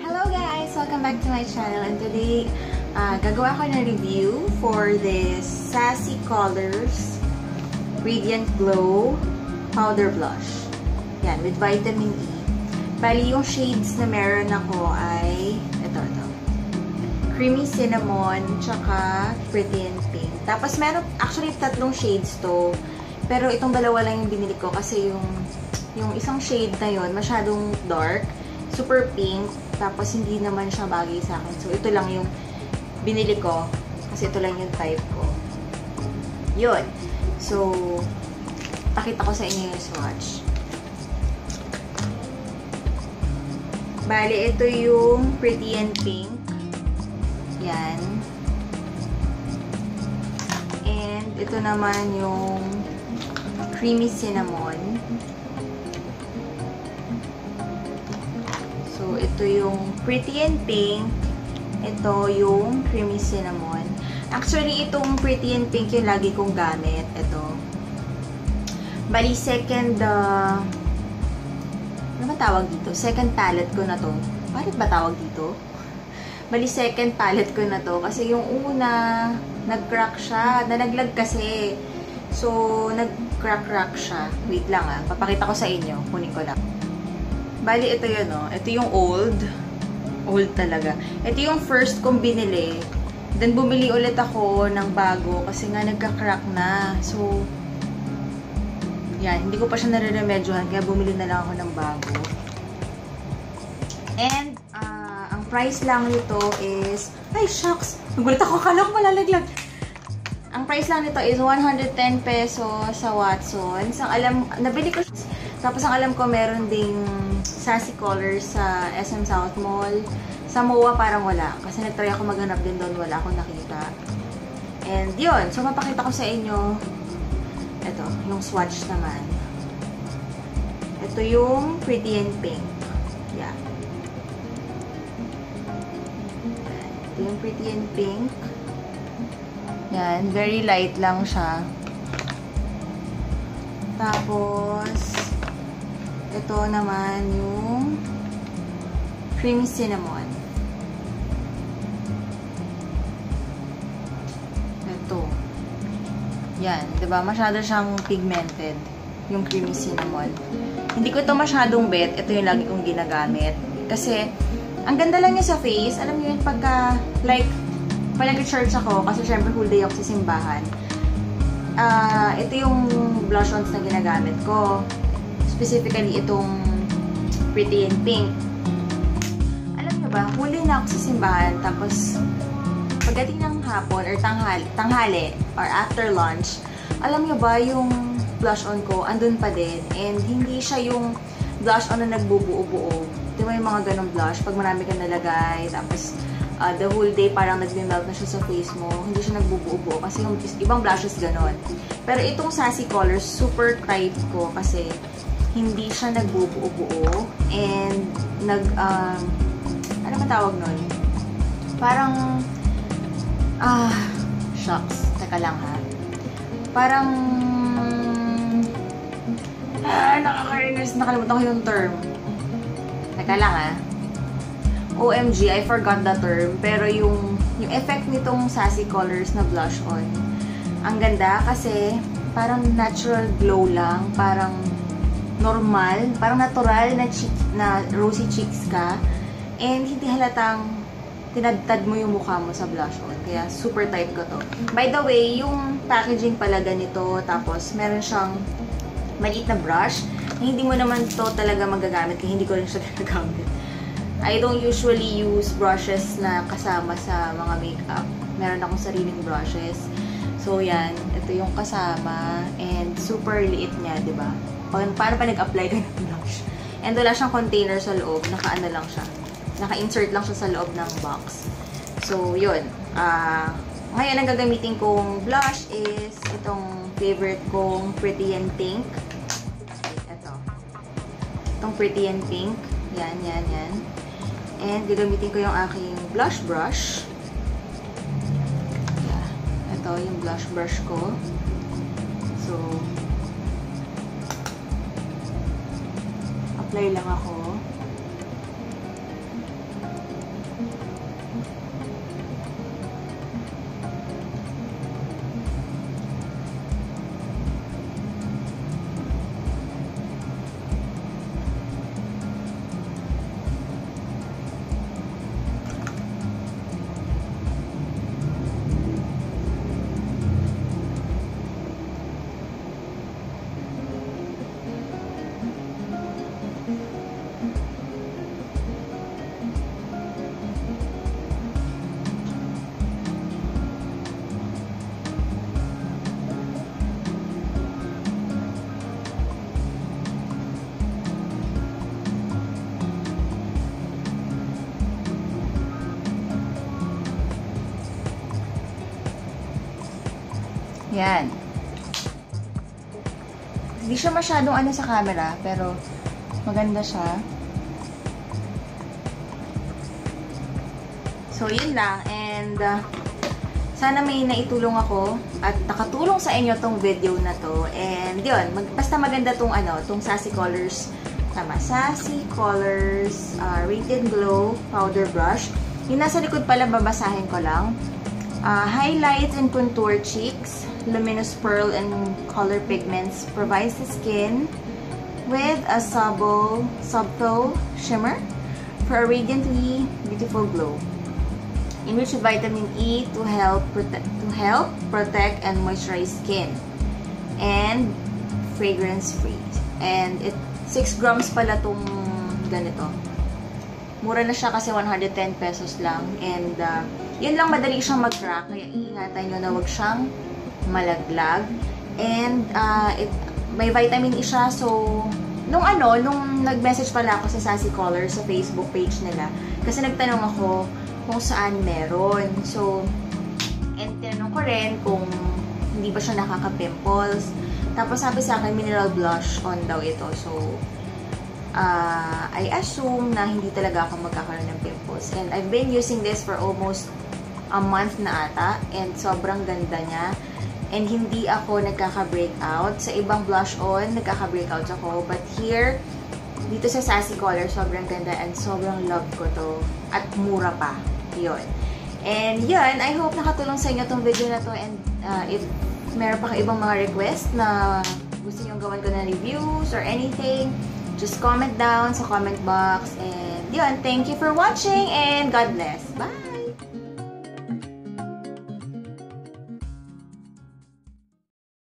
Hello guys! Welcome back to my channel and today uh, gagawa ko ng review for this Sassy Colors Radiant Glow Powder Blush. Yan, with vitamin E. Bali, yung shades na meron ako ay ito, ito. Creamy Cinnamon, tsaka Pretty and Pink. Tapos meron, actually tatlong shades to. Pero itong dalawa lang yung binili ko kasi yung yung isang shade na yon masyadong dark super pink, tapos hindi naman siya bagay sa akin. So, ito lang yung binili ko, kasi ito lang yung type ko. Yun. So, pakita ko sa inyo yung swatch. Bali, ito yung Pretty and Pink. Yan. And, ito naman yung Creamy Cinnamon. So, ito yung Pretty and Pink. Ito yung Creamy Cinnamon. Actually, itong Pretty and Pink yung lagi kong gamit. Ito. Bali, second, uh, ano ba tawag dito? Second palette ko na to. Bakit ba tawag dito? Bali, second palette ko na to. Kasi yung una, nag-crack siya. Nalaglag kasi. So, nag-crack-crack siya. Wait lang ah. Papakita ko sa inyo. Kunin ko lang. Bali, ito yun, no? Ito yung old. Old talaga. Ito yung first kong binili. Then, bumili ulit ako ng bago kasi nga nagka-crack na. So, yan. Hindi ko pa siya nare-remedyohan kaya bumili na lang ako ng bago. And, uh, ang price lang nito is... Ay, shucks! Nagulat ako. Kala ko malalaglag. Ang price lang nito is 110 pesos sa Watson's. Ang alam, nabili ko tapos ang alam ko meron ding sassy colors sa SM South Mall. Sa MOA parang wala. Kasi nagtry ako maghanap din doon. Wala akong nakita. And yun. So, mapakita ko sa inyo. Ito. Yung swatch naman. Ito yung Pretty and Pink. Yeah. Ito yung Pretty and Pink. Yan. Very light lang siya. Tapos, ito naman yung creamy cinnamon. Ito. Yan. ba diba? Masyado siyang pigmented. Yung creamy cinnamon. Hindi ko ito masyadong bet. Ito yung lagi kong ginagamit. Kasi, ang ganda lang niya sa face. Alam niyo yun, pagka, like, pag nag-church ako, kasi syempre whole day ako sa simbahan, uh, ito yung blush ons na ginagamit ko specifically itong Pretty and Pink. Alam nyo ba, huli na ako sa simbahan, tapos pagdating ng hapon or tanghali, tanghali or after lunch, alam nyo ba yung blush on ko, andun pa din. And hindi siya yung blush on na nagbubuo-buo. Di ba yung mga ganong blush? Pag marami ka nalagay, tapos uh, the whole day parang nag-melt na siya sa face mo, hindi siya nagbubuo-buo. Kasi yung ibang blushes ganon. Pero itong Sassy Colors, super type ko kasi hindi siya nagbubuo-buo and nag um, ano ba tawag nun? Parang ah shucks, teka lang ha. Parang ah, nakakainis, nakalimutan ko yung term. Teka lang ha. OMG, I forgot the term, pero yung yung effect nitong sassy colors na blush on, ang ganda kasi parang natural glow lang, parang normal, parang natural na, cheek, na rosy cheeks ka. And hindi halatang tinadtad mo yung mukha mo sa blush on. Kaya super type ko to. By the way, yung packaging pala ganito. Tapos meron siyang maliit na brush. Hindi mo naman to talaga magagamit kaya hindi ko rin siya ginagamit. I don't usually use brushes na kasama sa mga makeup. Meron akong sariling brushes. So, yan. Ito yung kasama. And super liit niya, di ba? para pa nag-apply ka ng blush. And wala siyang container sa loob. Naka-ano lang siya. Naka-insert lang siya sa loob ng box. So, yun. Uh, ngayon, ang gagamitin kong blush is itong favorite kong Pretty and Pink. Ito. Itong Pretty and Pink. Yan, yan, yan. And gagamitin ko yung aking blush brush. Yeah. Ito yung blush brush ko. So, apply lang ako. Yan. Hindi siya masyadong ano sa camera, pero maganda siya. So, yun lang. And, uh, sana may naitulong ako at nakatulong sa inyo tong video na to. And, yun. Mag, basta maganda tong ano, tong Sassy Colors. Tama. Sassy Colors uh, Rated Glow Powder Brush. Yung nasa likod pala, babasahin ko lang. Uh, highlights and contour cheeks luminous pearl and color pigments provides the skin with a subtle, subtle shimmer for a radiantly beautiful glow. Enriched with vitamin E to help protect to help protect and moisturize skin. And fragrance free. And it 6 grams pala tong ganito. Mura na siya kasi 110 pesos lang. And uh, yun lang madali siyang mag-crack. Kaya iingatan nyo na wag siyang malaglag. And, uh, it, may vitamin E siya. So, nung ano, nung nag-message pala ako sa Sassy Color sa Facebook page nila, kasi nagtanong ako kung saan meron. So, and tinanong ko rin kung hindi ba siya nakaka-pimples. Tapos sabi sa akin, mineral blush on daw ito. So, uh, I assume na hindi talaga ako magkakaroon ng pimples. And I've been using this for almost a month na ata. And sobrang ganda niya. And hindi ako nagkaka-breakout. Sa ibang blush on, nagkaka-breakout ako. But here, dito sa Sassy Color, sobrang ganda and sobrang love ko to. At mura pa. Yun. And yun, I hope nakatulong sa inyo tong video na to. And uh, if meron pa ibang mga request na gusto nyo gawin ko na reviews or anything, just comment down sa comment box. And yun, thank you for watching and God bless. Bye!